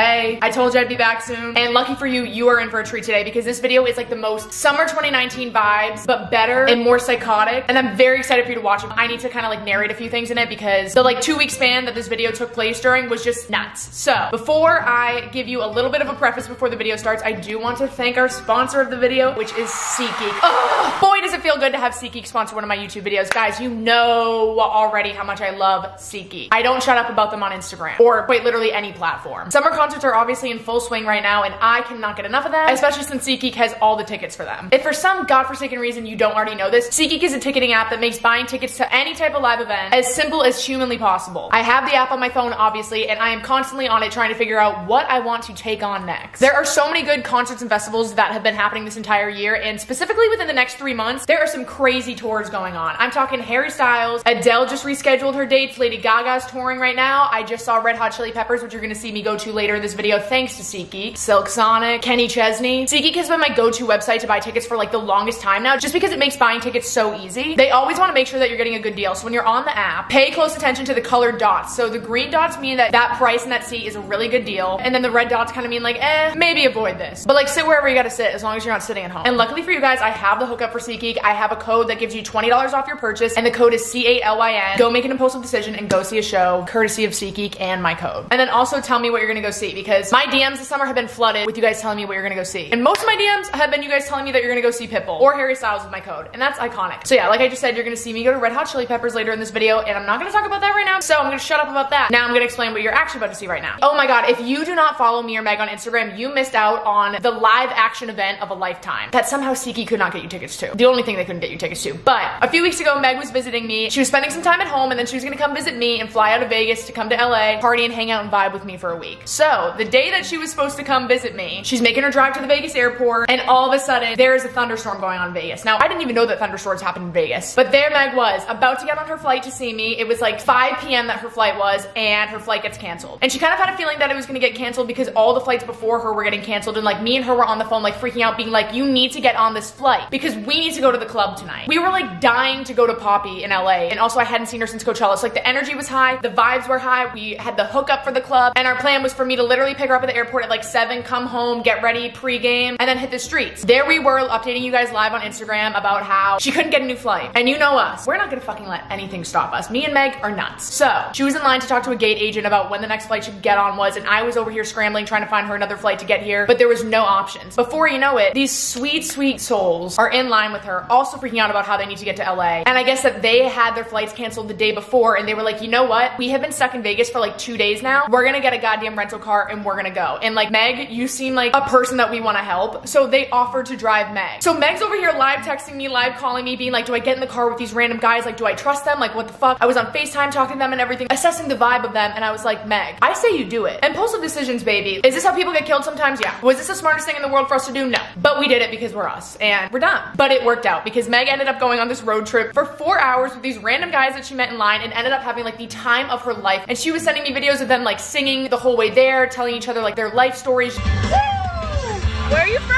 hey, I told you I'd be back soon. And lucky for you, you are in for a treat today because this video is like the most summer 2019 vibes, but better and more psychotic. And I'm very excited for you to watch it. I need to kind of like narrate a few things in it because the like two week span that this video took place during was just nuts. So before I give you a little bit of a preface before the video starts, I do want to thank our sponsor of the video, which is SeatGeek. Oh, boy, does it feel good to have SeatGeek sponsor one of my YouTube videos. Guys, you know already how much I love SeatGeek. I don't shut up about them on Instagram or quite literally any platform. Summer concerts are obviously in full swing right now and I cannot get enough of them, especially since SeatGeek has all the tickets for them. If for some godforsaken reason you don't already know this, SeatGeek is a ticketing app that makes buying tickets to any type of live event as simple as humanly possible. I have the app on my phone, obviously, and I am constantly on it trying to figure out what I want to take on next. There are so many good concerts and festivals that have been happening this entire year, and specifically within the next three months, there are some crazy tours going on. I'm talking Harry Styles, Adele just rescheduled her dates, Lady Gaga's touring right now. I just saw Red Hot Chili Peppers, which you're gonna see me go to later in this video, thanks to SeatGeek. Silk Sonic, Kenny Chesney. SeatGeek has been my go-to website to buy tickets for like the longest time now, just because it makes buying tickets so easy. They always wanna make sure that you're getting a good deal. So when you're on the app, pay close attention to the colored dots. So the green dots mean that that price and that seat is a really good deal. And then the red dots kind of mean like, eh, maybe avoid this. But like sit wherever you gotta sit as long as you're not sitting at home. And luckily for you guys, I have the hookup for SeatGeek. I have a code that gives you $20 off your purchase and the code is C8LYN. Go make an impulsive decision and go see a show courtesy of SeatGeek and my code. And then also tell me what you're gonna go see because my DMs this summer have been flooded with you guys telling me what you're gonna go see. And most of my DMs have been you guys telling me that you're gonna go see Pitbull or Harry Styles with my code. And that's iconic. So yeah, like I just said, you're gonna see me go to Red Hot Chili Peppers later in this video and I'm not gonna talk about that right now. So I'm gonna shut up about that. Now I'm gonna explain what you're actually about to see right now. Oh my God, if you do not follow me or Meg on Instagram, you missed out on the live action event of a lifetime that somehow SeatGeek could not get you tickets to. The only thing they couldn't get you tickets to. But a few weeks ago, Meg was visiting me. She was spending some time at home and then she was gonna come visit me and fly out of Vegas to come to LA, party and hang out and vibe with me for a week. So the day that she was supposed to come visit me, she's making her drive to the Vegas airport and all of a sudden there is a thunderstorm going on in Vegas. Now I didn't even know that thunderstorms happen in Vegas, but there Meg was about to get on her flight to see me. It was like 5 p.m. that her flight was and her flight gets canceled. And she kind of had a feeling that it was gonna get canceled because all the flights before her were getting canceled and like me and her were on the phone like freaking out being like, you need to get on this flight because we need to go to the club tonight. We were like dying to go to Poppy in LA and also I hadn't seen her since Coachella. So like the energy was high, the vibes were high, we had the hookup for the club and our plan was for me to literally pick her up at the airport at like 7, come home, get ready, pre-game, and then hit the streets. There we were updating you guys live on Instagram about how she couldn't get a new flight. And you know us, we're not gonna fucking let anything stop us. Me and Meg are nuts. So she was in line to talk to a gate agent about when the next flight she could get on was and I was over here scrambling trying to find her another flight to get here, but there was no options. Before you know it, these sweet, sweet souls are in line with her, also freaking out about how they need to get to LA. And I guess that they had their flights canceled the day before and they were like, you know what? We have been stuck in Vegas for like two days now. We're gonna get a goddamn rental car and we're gonna go. And like Meg, you seem like a person that we wanna help. So they offered to drive Meg. So Meg's over here live texting me, live calling me, being like, do I get in the car with these random guys? Like, do I trust them? Like, what the fuck? I was on FaceTime talking to them and everything, assessing the vibe of them. And I was like, Meg, I say you do it. Impulsive decisions, baby. Is this how people get killed sometimes? Yeah. Was this the smartest thing in the world for us to do? No. But we did it because we're us and we're done. But it worked out because Meg ended up going on this road trip for four hours with these random guys that she met in line and ended up having like the time of her life. And she was sending me videos of them like singing the whole way there, telling each other like their life stories. Where are you from?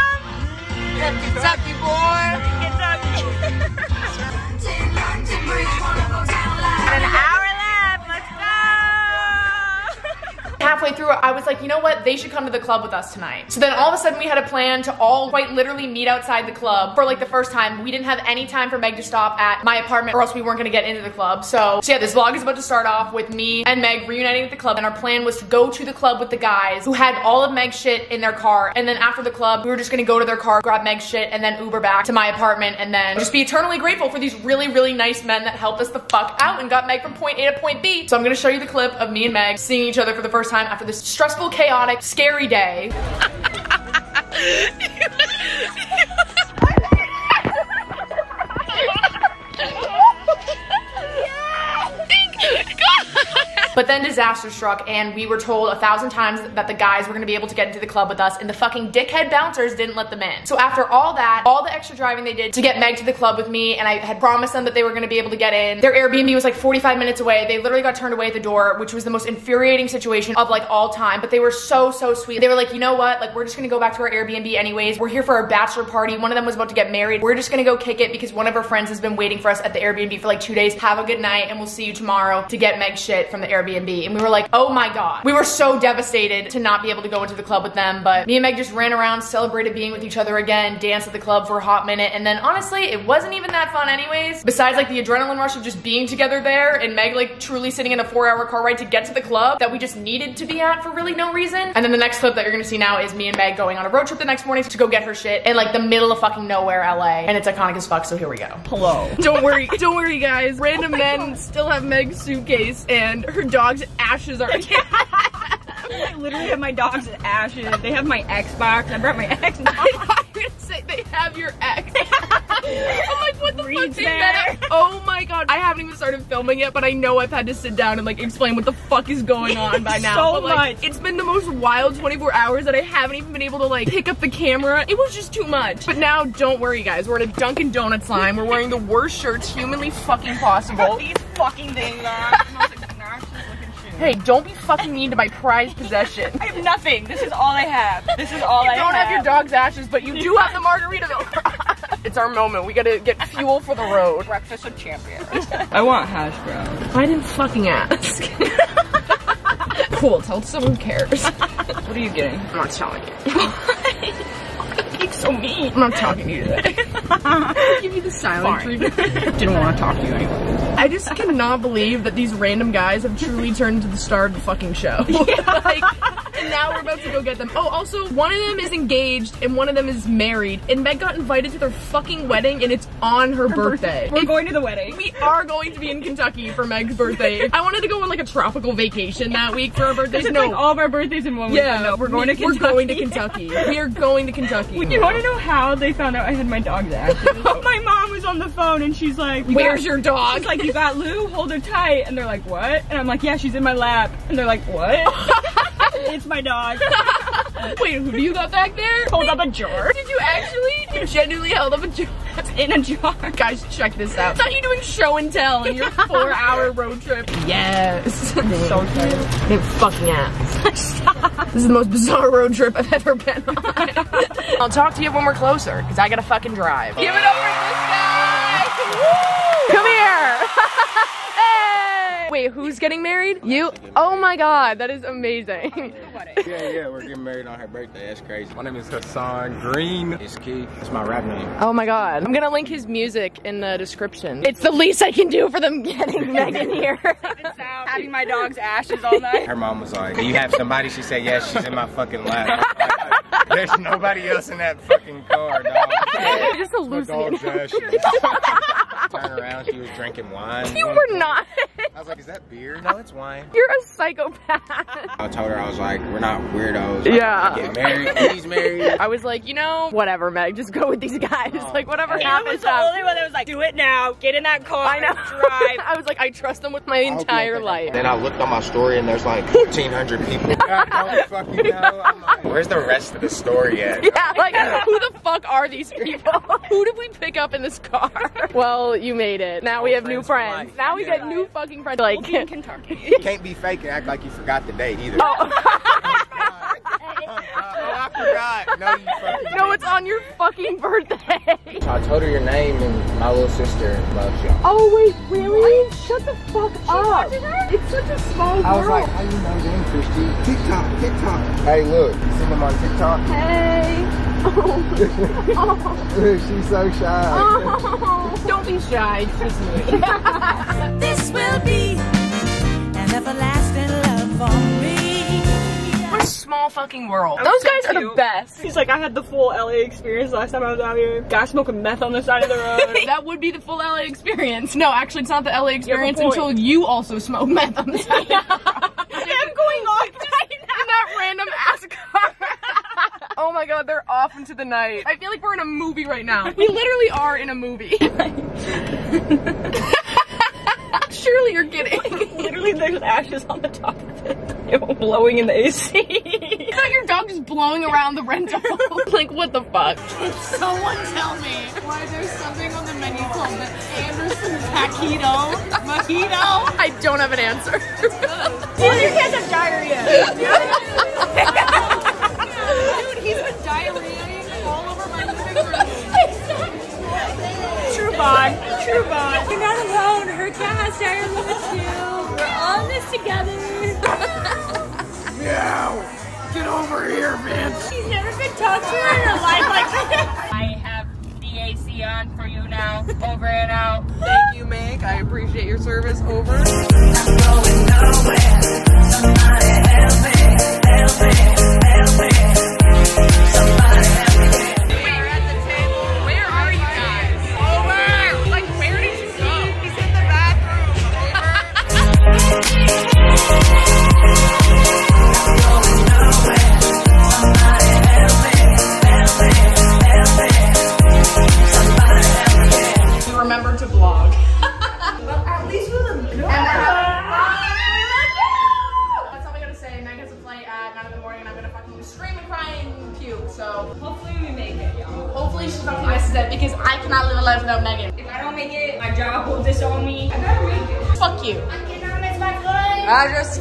Kentucky, boy. An halfway through, I was like, you know what? They should come to the club with us tonight. So then all of a sudden we had a plan to all quite literally meet outside the club for like the first time. We didn't have any time for Meg to stop at my apartment or else we weren't gonna get into the club. So, so yeah, this vlog is about to start off with me and Meg reuniting at the club and our plan was to go to the club with the guys who had all of Meg's shit in their car. And then after the club, we were just gonna go to their car, grab Meg's shit and then Uber back to my apartment and then just be eternally grateful for these really, really nice men that helped us the fuck out and got Meg from point A to point B. So I'm gonna show you the clip of me and Meg seeing each other for the first time after this stressful, chaotic, scary day. But then disaster struck and we were told a thousand times that the guys were gonna be able to get into the club with us and the fucking dickhead bouncers didn't let them in. So after all that, all the extra driving they did to get Meg to the club with me and I had promised them that they were gonna be able to get in, their Airbnb was like 45 minutes away. They literally got turned away at the door, which was the most infuriating situation of like all time, but they were so, so sweet. They were like, you know what? Like we're just gonna go back to our Airbnb anyways. We're here for our bachelor party. One of them was about to get married. We're just gonna go kick it because one of our friends has been waiting for us at the Airbnb for like two days. Have a good night and we'll see you tomorrow to get Meg shit from the Airbnb Airbnb. And we were like, oh my God. We were so devastated to not be able to go into the club with them. But me and Meg just ran around, celebrated being with each other again, danced at the club for a hot minute. And then honestly, it wasn't even that fun anyways. Besides like the adrenaline rush of just being together there and Meg like truly sitting in a four hour car ride to get to the club that we just needed to be at for really no reason. And then the next clip that you're gonna see now is me and Meg going on a road trip the next morning to go get her shit in like the middle of fucking nowhere LA. And it's iconic as fuck, so here we go. Hello. Don't worry, don't worry, guys. Random men still have Meg's suitcase, and her dog's ashes are. I literally have my dog's ashes. They have my Xbox. I brought my Xbox. I'm gonna say they have your ex. I'm like, what the fuck? Reed's They there. Oh my god. I haven't even started filming yet, but I know I've had to sit down and like explain what the fuck is going on by now. So but, like, much. It's been the most wild 24 hours that I haven't even been able to like pick up the camera. It was just too much. But now, don't worry, guys. We're at a Dunkin' Donuts line. We're wearing the worst shirts humanly fucking possible. These fucking things on. Hey, don't be fucking mean to my prized possession. I have nothing. This is all I have. This is all You I have. You don't have your dog's ashes, but you do have the Margaritaville. it's our moment. We gotta get fuel for the road. breakfast with champions. I want hash browns. I didn't fucking ask. cool, tell someone cares. What are you getting? I'm not telling you. You're so mean. I'm not talking to you today. Give you the silent treatment. Didn't want to talk to you anyway. I just cannot believe that these random guys have truly turned into the star of the fucking show. like, and now we're about to go get them. Oh, also, one of them is engaged and one of them is married. And Meg got invited to their fucking wedding and it's on her, birthday. We're going to the wedding. We are going to be in Kentucky for Meg's birthday. I wanted to go on like a tropical vacation that week for our birthdays. No, like all of our birthdays in one week. yeah, No, we're going to Kentucky. We're going to Kentucky. we are going to Kentucky. You want to know how they found out I had my dog's ashes? my mom was on the phone and she's like, "You Where's got- your dog? She's like, you got Lou? Hold her tight. And they're like, what? And I'm like, yeah, she's in my lap. And they're like, what? it's my dog. Wait, who do you got back there? Hold up a jar. Did you actually? You genuinely held up a jar. In a jar. Guys, check this out. I thought you doing show and tell in your four hour road trip. Yes. So excited. Big fucking ass. This is the most bizarre road trip I've ever been on. I'll talk to you when we're closer, because I gotta fucking drive. Give it over to this guy! Woo! Come here! hey! Wait, who's getting married? You? Oh my god, that is amazing. Yeah, yeah, we're getting married on her birthday. That's crazy. My name is Hassan Green. It's Key. It's my rap name. Oh my god. I'm gonna link his music in the description. It's the least I can do for them getting Megan here. Having my dog's ashes all night. Her mom was like, "Do you have somebody?" She said, "Yes, she's in my fucking lap." There's nobody else in that fucking car, dog. Just My dog's hallucinating. ashes. Turn around, she was drinking wine. You were not. I was like, "Is that beer?" No, it's wine. You're a psychopath. I told her I was like, "We're not weirdos. Yeah. I get married. He's married." I was like, you know, whatever, Meg. Just go with these guys. Oh. like, whatever I happens. was the happens. only one that was like, do it now. Get in that car. I know. Drive. I was like, I trust them with my entire life. Then I looked on my story and there's like 1,400 people. I fucking know. Like, Where's the rest of the story at? Yeah, like, who the fuck are these people? who did we pick up in this car? Well, you made it. Now we have new friends friends. for life. Now we get new fucking friends. Like, We'll be Kentucky. You can't be fake and act like you forgot the date either. oh, I forgot. No, you fucking no, it's on your fucking birthday. I told her your name and my little sister loves y'all. Oh wait, really? Shut the fuck up. It's such a small world. I was like, how you know them, Christy? TikTok, TikTok. Hey, look, see them on TikTok? hey. Look, oh. she's so shy. Oh, don't be shy. Kiss me. This will be an everlasting love for me. What a small fucking world. Those guys are the best. He's like, I had the full LA experience last time I was out here. Guy smoking meth on the side of the road. that would be the full LA experience. No, actually, it's not the LA experience point. until you also smoke meth on the side. I'm going on right now. in that random ass car. oh my god, they're off into the night. I feel like we're in a movie right now. We literally are in a movie. Surely you're kidding. Literally, there's ashes on the top of it. It was blowing in the AC. I thought your dog just blowing around the rental. like, what the fuck? Someone tell me why there's something on the menu called the Anderson Taquito Mojito. I don't have an answer. Well, your kids have diarrhea. Dude, he's been diarrheaing all over my living room. True bond. True bond. You're not alone. Her cat has diarrhea too. We're all in this together. Here, Vince. She's never been talked to in her life like this. I have the AC on for you now. Over and out. Thank you, Meg. I appreciate your service. Over. We're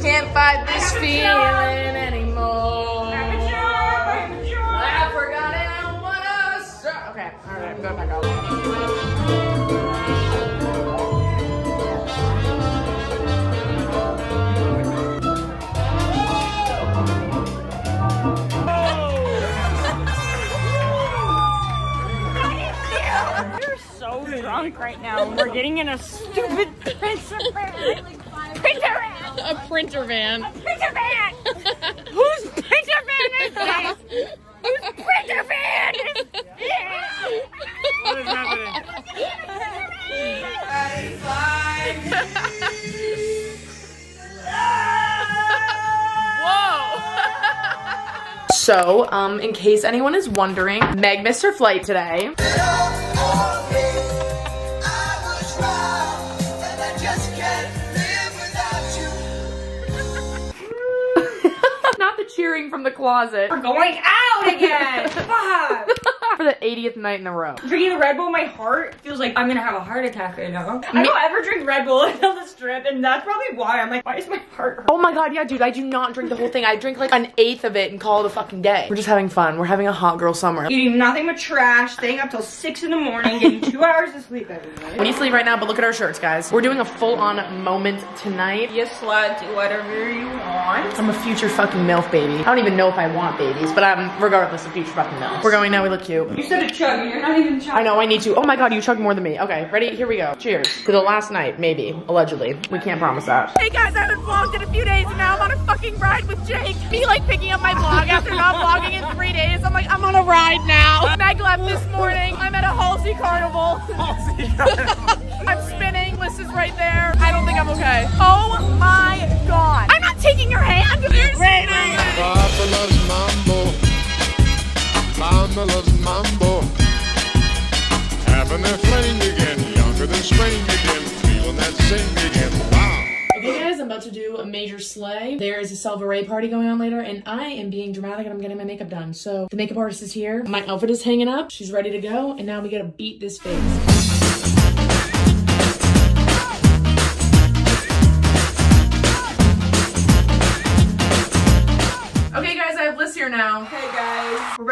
can't fight this feeling anymore. I forgot it. Okay, alright, I'm going back out. Drunk right now. We're getting in a stupid van. Printer van. A printer van. Printer van. Whose printer van is this? Whose printer van is this? What is happening? Whoa! so, um, in case anyone is wondering, Meg missed her flight today. Not from the closet. We're going out again. Fuck. For the 80th night in a row. Drinking the Red Bull, my heart feels like I'm gonna have a heart attack right now. I don't ever drink Red Bull until the strip, and that's probably why I'm like, why is my heart hurt? Oh my god, yeah, dude, I do not drink the whole thing. I drink like an eighth of it and call it a fucking day. We're just having fun. We're having a hot girl summer. Eating nothing but trash, staying up till six in the morning, getting two hours of sleep every night. We need to leave right now, but look at our shirts, guys. We're doing a full-on moment tonight. Be a slut, do whatever you want. I'm a future fucking MILF baby. I don't even know if I want babies, but I'm regardless a future fucking MILF. We're going now, we look cute. You said a chug, and you're not even chugging. I know, I need to. Oh my god, you chugged more than me. Okay, ready? Here we go. Cheers. To the last night, maybe. Allegedly. We can't promise that. Hey guys, I haven't vlogged in a few days and now I'm on a fucking ride with Jake. Me like picking up my vlog after not vlogging in three days. I'm like, I'm on a ride now. Meg left this morning. I'm at a Halsey carnival. Halsey. I'm spinning. Lyss is right there. I don't think I'm okay. Oh my god. I'm not is a Selva Rey party going on later and I am being dramatic and I'm getting my makeup done. So the makeup artist is here. My outfit is hanging up. She's ready to go and now we gotta beat this face.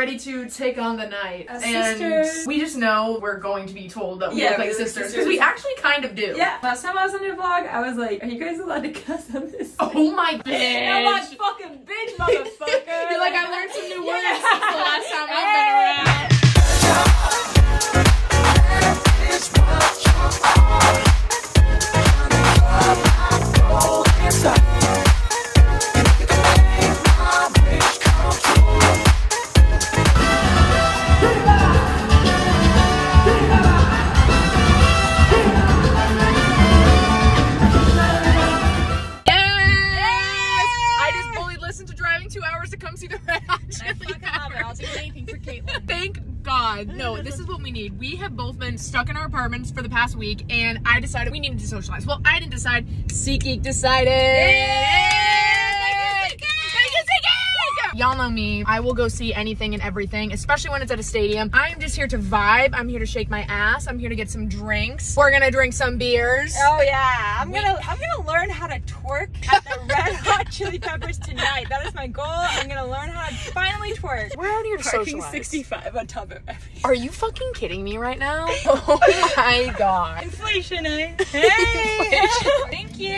Ready to take on the night. As and sisters. we just know we're going to be told that we Yeah, look like we sisters. Because we actually kind of do. Yeah, last time I was on your vlog, I was like, are you guys allowed to cuss on this? Oh my bitch. I'm like, fucking bitch, motherfucker. You're like, I learned some new words Yeah. since the last time I've been around. Yes! No, this is what we need. We have both been stuck in our apartments for the past week, and I decided we needed to socialize. Well, I didn't decide. SeatGeek decided. SeatGeek! Y'all know me. I will go see anything and everything, especially when it's at a stadium. I'm just here to vibe. I'm here to shake my ass. I'm here to get some drinks. We're gonna drink some beers. Oh yeah, I'm gonna I'm gonna learn how to twerk at the Red Hot Chili Peppers tonight. That is my goal. I'm gonna learn how to finally twerk. We're out here Parking socialize. 65 on top of everything. Are you fucking kidding me right now? Oh my god. Inflation, eh? Hey! Thank you.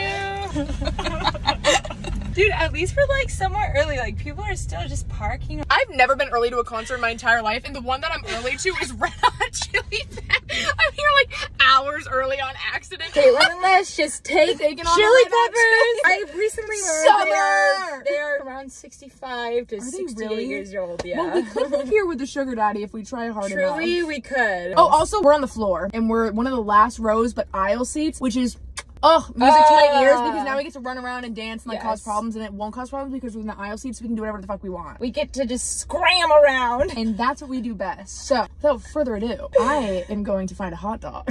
Dude, at least we're like somewhere early. Like people are still just parking. I've never been early to a concert in my entire life, and the one that I'm early to is Red Hot Chili Peppers. I'm here like hours early on accident. Caitlyn and Lyss just take Taking on chili the Red Hot peppers. I recently learned Summer! they are, they are around 65 to 68 really? years old. Yeah. Well, we could live here with the sugar daddy if we try hard enough. Truly, we could. Oh, also, we're on the floor, and we're one of the last rows, but aisle seats, which is, oh, music to my ears because now we get to run around and dance and like cause Yes. problems, and it won't cause problems because we're in the aisle seats, so we can do whatever the fuck we want. we get to just scram around. And that's what we do best. So, without further ado, I am going to find a hot dog.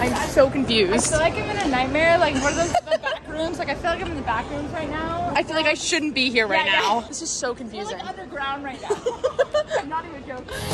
I'm so confused. I feel like I'm in a nightmare. Like, one of those the back rooms? Like, I feel like I'm in the back rooms right now. I feel like I shouldn't be here right Yeah, yeah. now. This is so We're confusing. like underground right now. I'm not even joking.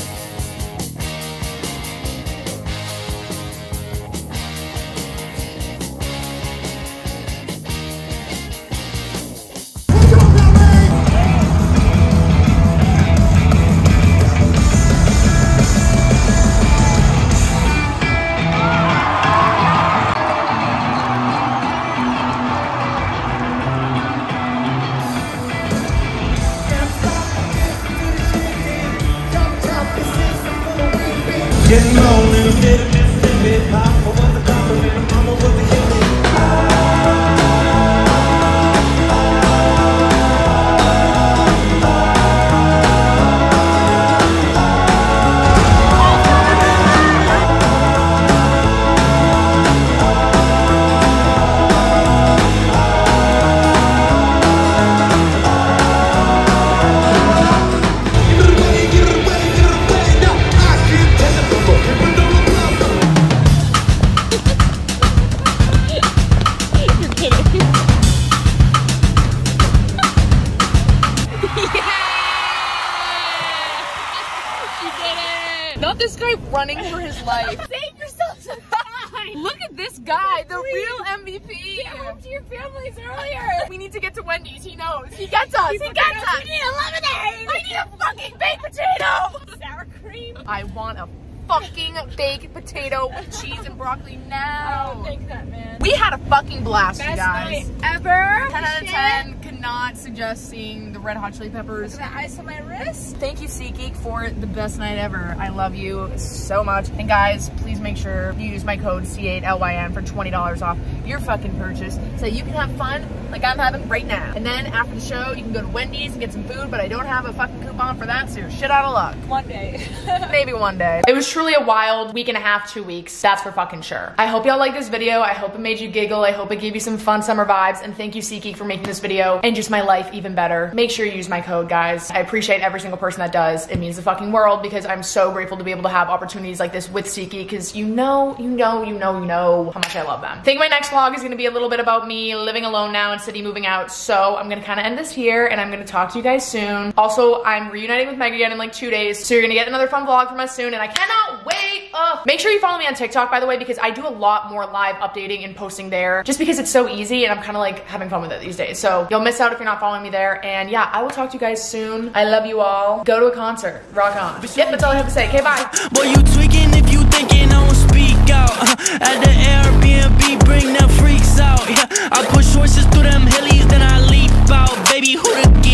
This guy running for his life. Save yourself some time. Look at this guy, the real MVP. Get home to your families earlier. We need to get to Wendy's. He knows. He gets us. He gets us. We need a lemonade. I need a fucking baked potato. Sour cream. I want a fucking baked potato with cheese and broccoli now. That, man. We had a fucking blast, you Best guys. night ever. 10 out of 10 could not suggest seeing the Red Hot Chili Peppers. The ice on my wrist. Thank you, SeatGeek, for the best night ever. I love you so much. And guys, please make sure you use my code C8LYN for $20 off your fucking purchase so you can have fun like I'm having right now. And then after the show, you can go to Wendy's and get some food, but I don't have a fucking coupon for that, so you're shit out of luck. One day. Maybe one day. It was truly a wild week and a half, two weeks. That's for fucking sure. I hope y'all like this video. I hope it made you giggle. I hope it gave you some fun summer vibes. And thank you, SeatGeek, for making this video and just my life even better. Make sure you use my code, guys. I appreciate every single person that does. It means the fucking world because I'm so grateful to be able to have opportunities like this with SeatGeek because you know, you know, you know, you know how much I love them. Think my next vlog is gonna be a little bit about me living alone now and city moving out. So I'm gonna kind of end this here and I'm gonna talk to you guys soon. Also, I'm reuniting with Meg again in like two days. So you're gonna get another fun vlog from us soon and I cannot wait. Ugh. Make sure you follow me on TikTok, by the way, because I do a lot more live updating and posting there just because it's so easy and I'm kind of like having fun with it these days. So you'll miss out if you're not following me there. And yeah, I will talk to you guys soon. I love you all. Go to a concert. Rock on. Yep, that's all I have to say. Okay, bye. You tweaking if you thinking I speak out. Uh, at the Airbnb, bring them freaks out. Yeah, I push horses through them hillies, then I leap out. Baby, who the